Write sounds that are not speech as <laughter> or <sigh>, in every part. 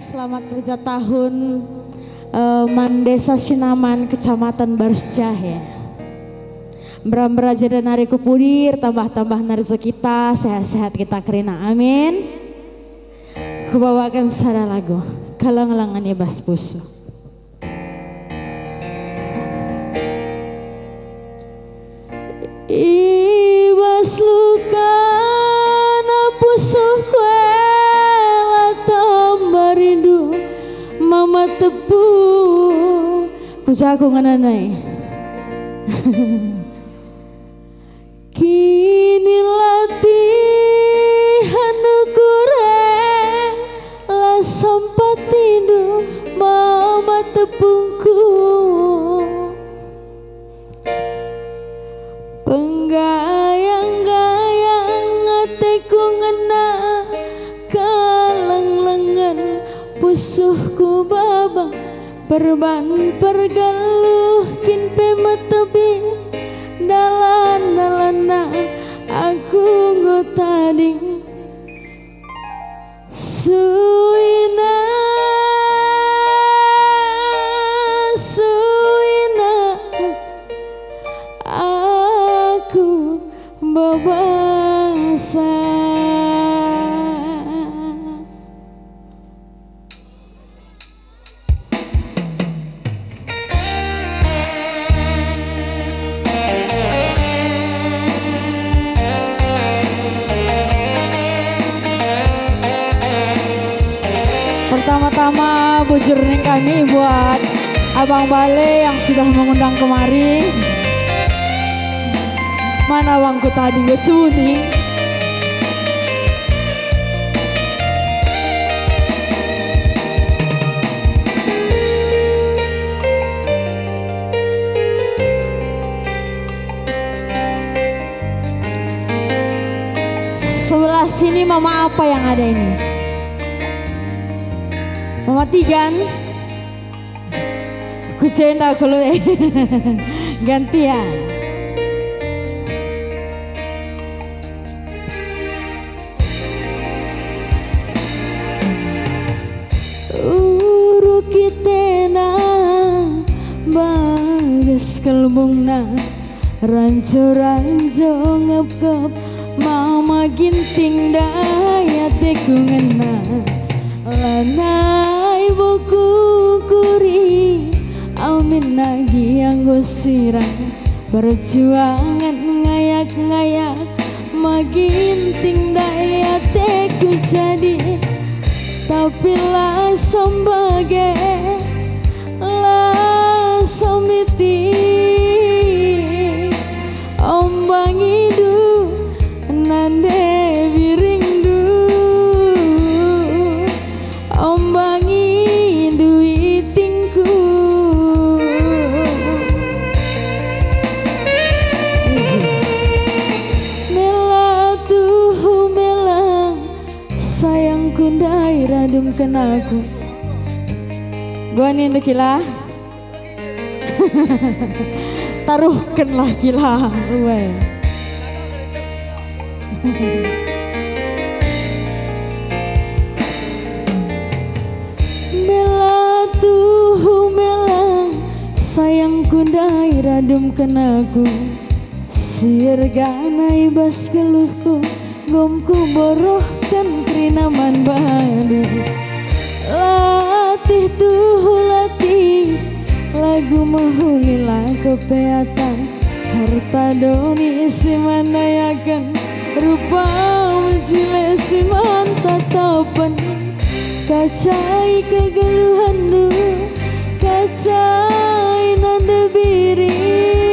Selamat kerja tahun uh, Mandesa Sinaman Kecamatan Barus Jahe. Beram beraja dan hari kupudir, tambah-tambah nari kita, sehat-sehat kita kerina. Amin. Kubawakan sada lagu, kalang-langan ya bas pusu. Tepu pujaku ngananay <laughs> kini latihan pusuhku baba. Perban pergaluh kin pematabi dalan Pertama-tama bujur kami buat Abang Bale yang sudah mengundang kemari. Mana abangku tadi ngecuni? Sebelah sini mama apa yang ada ini? Mama Tigan Kujenda kalau <laughs> gantian. Uru kitena bagas kalbungna Ranjo-ranjo ngep-ngep Mama ginting daya tekungena lanai buku kuri amin lagi yang sirang berjuangan ngayak-ngayak makin tingdaya teku jadi. Tapi lah sebagai lah somiti radumkan aku Gua nih kila. <laughs> Taruhkanlah kila Uwe Bela tuhu melang Sayangku dai radumkan aku Sirgana ibas keluhku. Gomku boroh dan krinaman baru. Latih tuh latih Lagu mahulila kepeatan Harta doni si mana yakan Rupa mensile si tatapan Kacai kegeluhan du Kacai nanda biri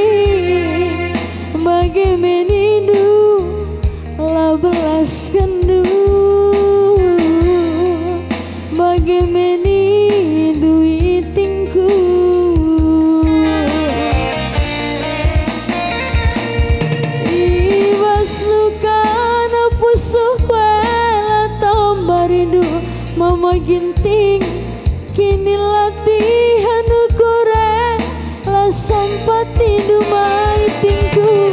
mama ginting kini latihan ukure la sempat tidur tingku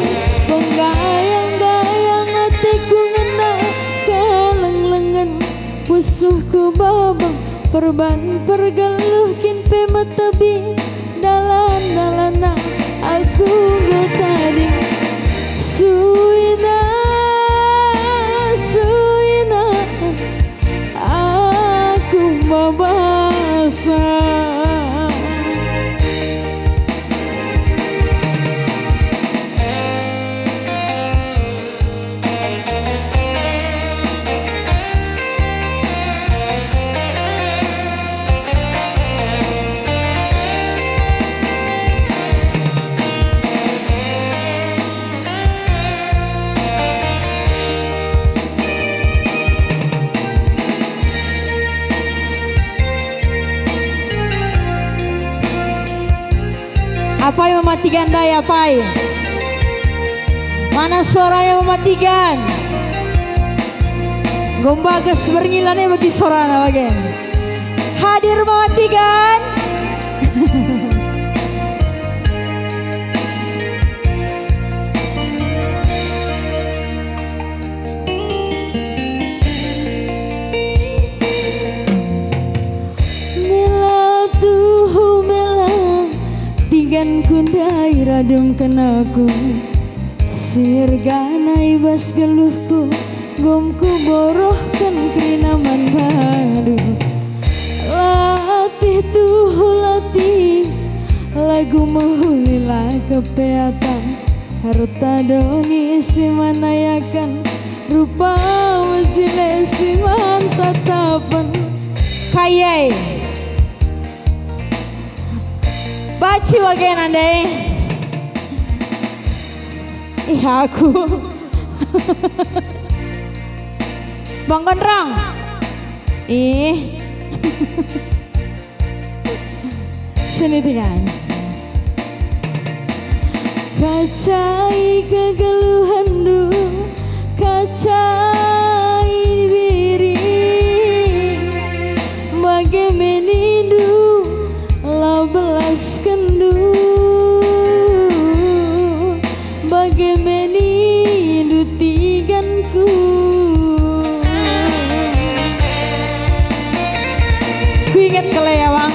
pusuhku babang perban pergeluh kin pe matabi dalan dalana aku tadi suina Yang mematikan daya Pai? Mana suara yang mematikan? Gombagas berngilannya bagi suara bagian. Hadir mematikan. Kundai radum kenaku Sirgana ibas geluhku. Gomku borohkan krinaman baru Latih tuh latih. Lagu mahulila kepeatan. Harta doni si manayakan. Rupa wazile si mantatapan. Kayai Baci wagen anda Ih aku. <laughs> Bang Gondrong? Ih. <laughs> Sini tinggal Kacai kegeluhan du Kacai Ku ingat kelewang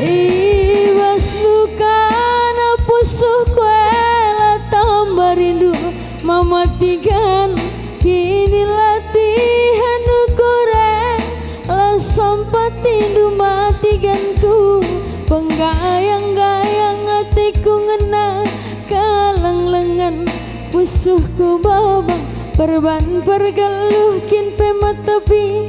Iwas bukan pusuh kue tambah rindu. Mematikan kini latihan ukureng. Lah sempat tindu matiganku penggayang-gayang hatiku ngena. Kalang lengan musuhku babang perban pergeluh kin pematapi dalan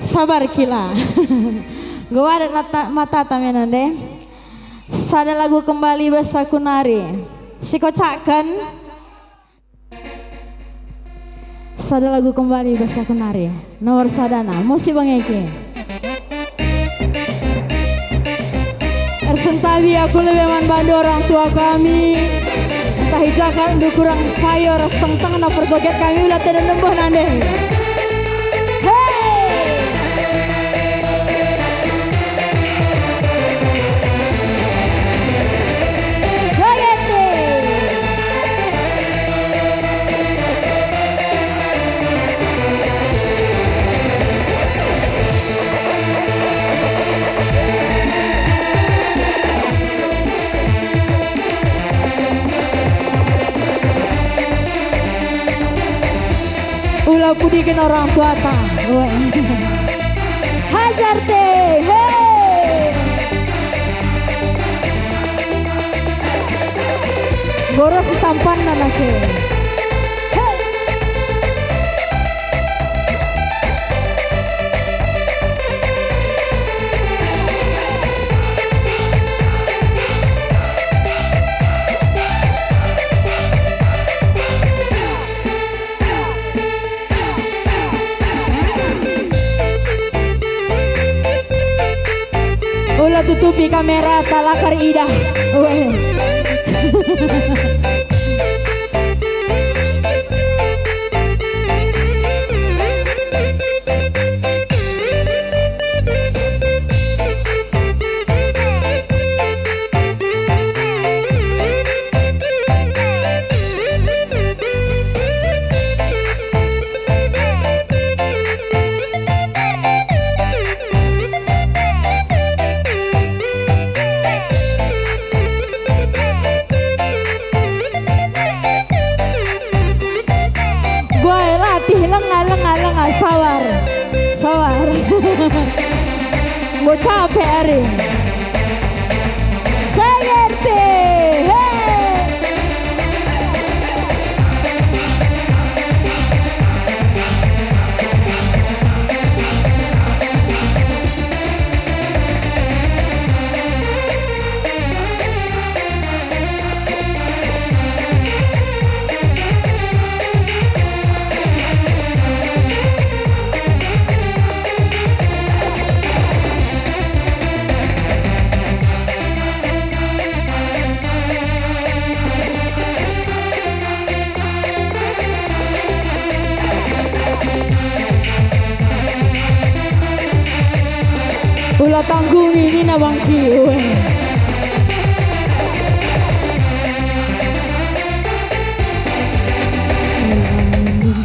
sabar kila. <laughs> Gue ada mata mata taminan deh sada lagu kembali bahasa kunari sikocakan sada lagu kembali bahasa kunari nomor sadana musi bang Eki. Ersentabi aku lebih man bandu orang tua kami. Entah hijakan kurang kayo ras teng-teng kami. Ulah tidak nembuh nande Pudikin orang tua ta. Hajar teh. Hey. Boros sampan nanake. Tutupi kamera talakar idah. Weh. <laughs> We're comparing. Ulah tanggung ini na bang kiwe.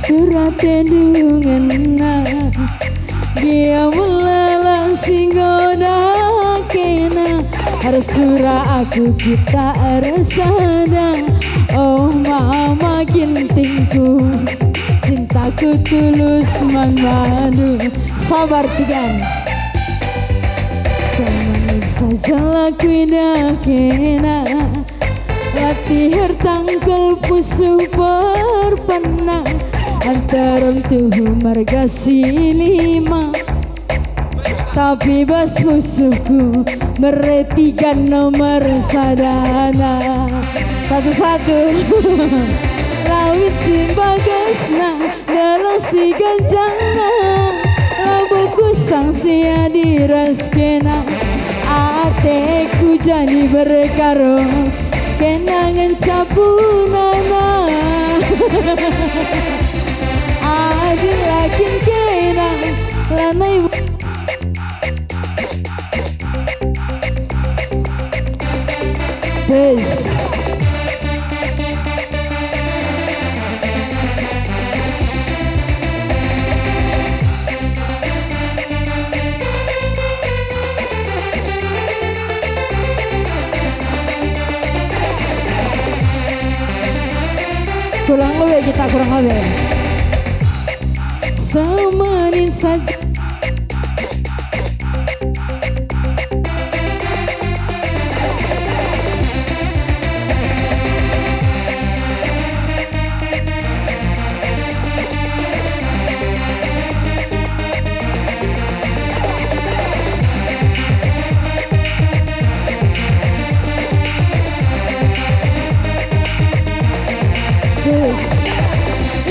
Surat tendungan Dia melalang singgoda kena. Harus surah aku kita resada Oh mama gintingku Cintaku tulus mengadu Sabar tigan saja lakuin kena Latih tangkal pusu perpana Antaran tuh marga lima Tapi bas musuhku Meretikan nomor sadana. Satu-satu. <laughs> Lawit si bagasna Dalam si ganjana. Labuku sang sia diraskena Ateku jadi berkaro Kenangan sabunana Adil <laughs> lakin kenang Lanai Peace kurang lebih kita kurang lebih. Semanin saja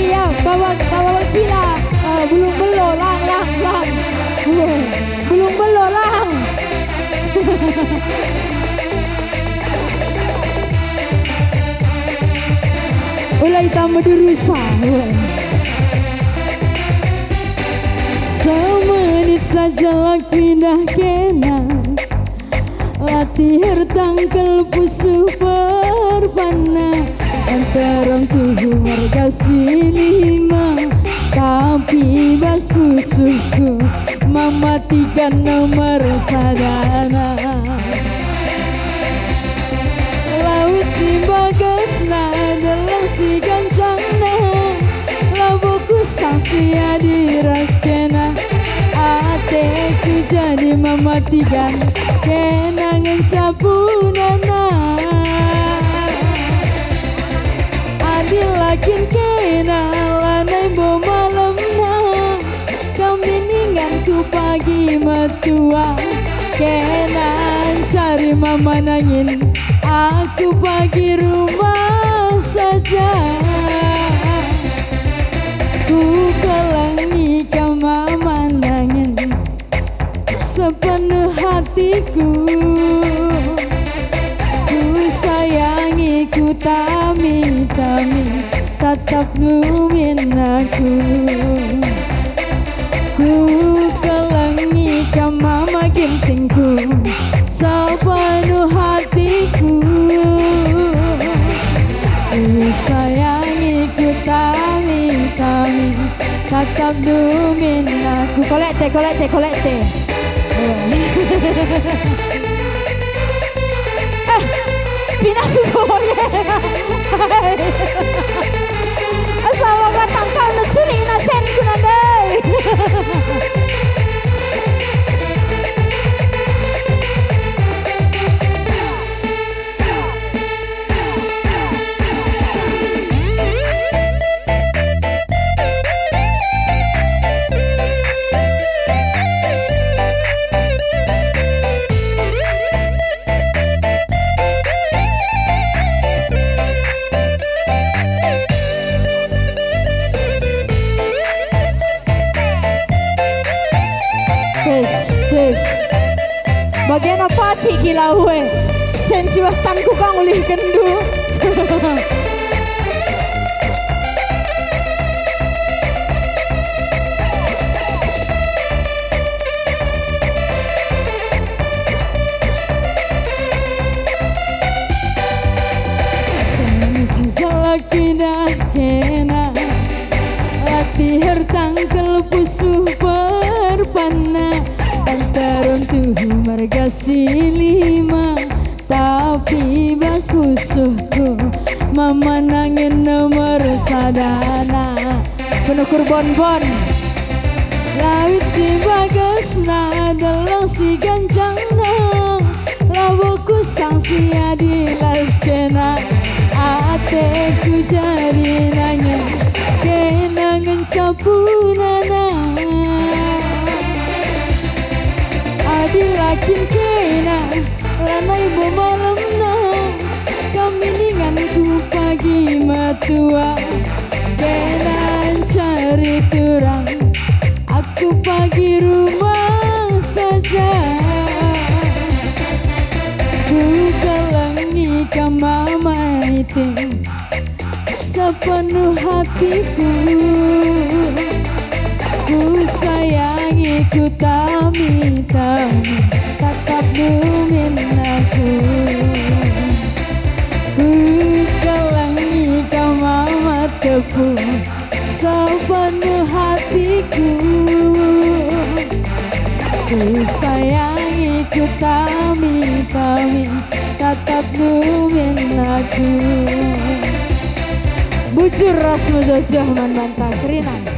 Iya, bawa bawa gila. Uh, belum belum lang lang lang. Belum belum belum lang. Ulay tamu dirusa. Semenit saja pindah kena Latih tangkel pusuh perpanah Antarang tujuh marga lima Tapi bas pusuhku Mematikan nomor sadana Laut si bagasna dalam si gancangna Labuku saksia diraskena Ateku jadi mematikan Kenangan capunana dilakin kena lanai bo malam. Kami ningan pagi matua kena cari mama nangin. Aku pagi rumah saja. Ku kelang nikah mama nangin. Sepenuh hatiku sayangi ku tami tami Tatap lumin aku. Ku kelengi mama gintingku Sepenuh hatiku. Ku sayangi ku tami tami Tatap lumin aku. Kolek teh, kolek teh, kolek teh Eh, pindah subuhnya Asal batang kau marga silima tapi bakusuhku mama nangin nomor sadana. Penuh kurban bon. Lawit si bagus na dalang si gancang na. Lawoku sang si adi laskena ateku jadi nangin kenangan capunana dilakin kena Lanai malam na Kami dengan ku pagi matua Kenan cari turang Aku pagi rumah saja Ku kelengi mama itu Sepenuh hatiku Ku sayangi ku tami tami Tatap lumin aku. Ku kelangi kau mama tepu Sepenuh hatiku. Ku sayangi ku tami tami Tatap lumin aku. Bujur ras mujajah man bantah kerinan